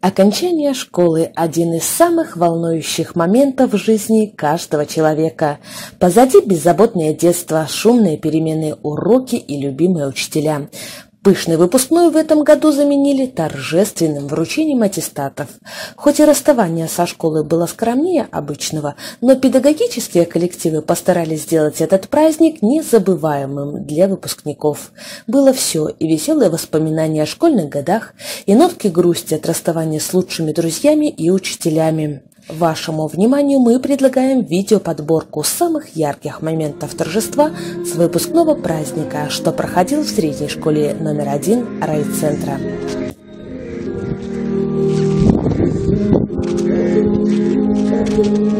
Окончание школы – один из самых волнующих моментов в жизни каждого человека. Позади беззаботное детство, шумные переменные уроки и любимые учителя. Пышный выпускной в этом году заменили торжественным вручением аттестатов. Хоть и расставание со школой было скромнее обычного, но педагогические коллективы постарались сделать этот праздник незабываемым для выпускников. Было все и веселые воспоминания о школьных годах, и нотки грусти от расставания с лучшими друзьями и учителями. Вашему вниманию мы предлагаем видеоподборку самых ярких моментов торжества с выпускного праздника, что проходил в средней школе номер один райцентра. центра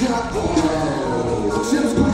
Chapo. Chapo.